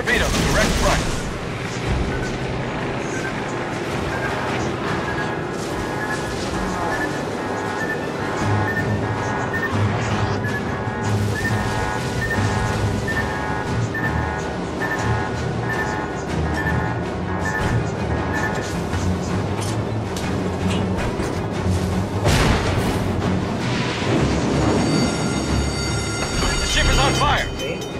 Torpedo, direct front. ship is on fire!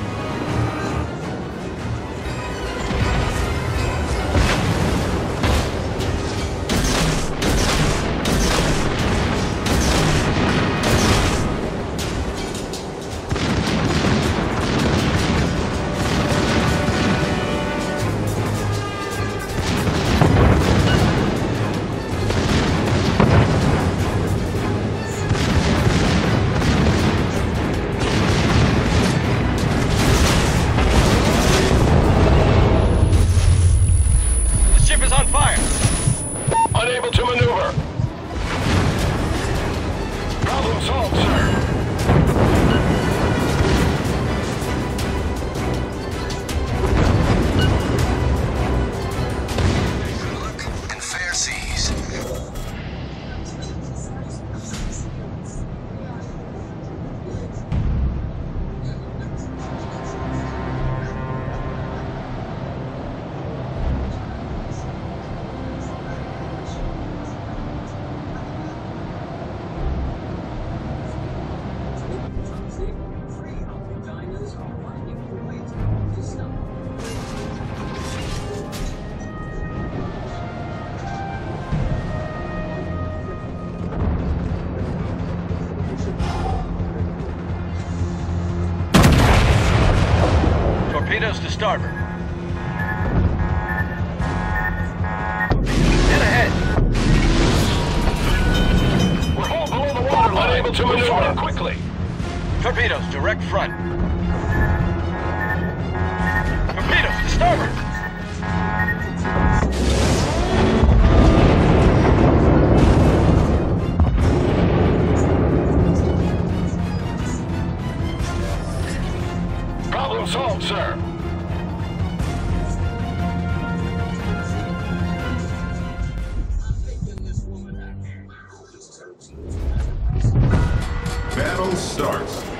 Starboard. Dead ahead. We're all below the waterline. Unable to maneuver. quickly. Torpedoes direct front. Torpedoes to starboard. Problem solved, sir. Starts.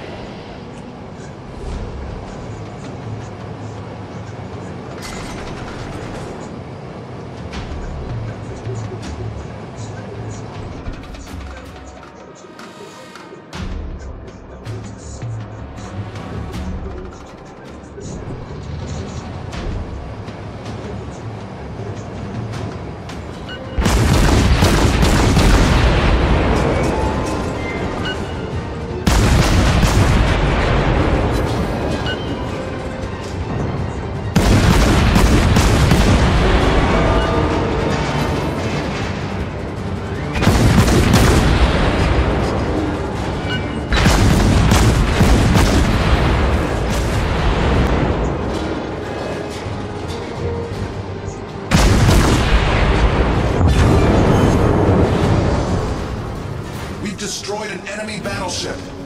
Destroyed an enemy battleship.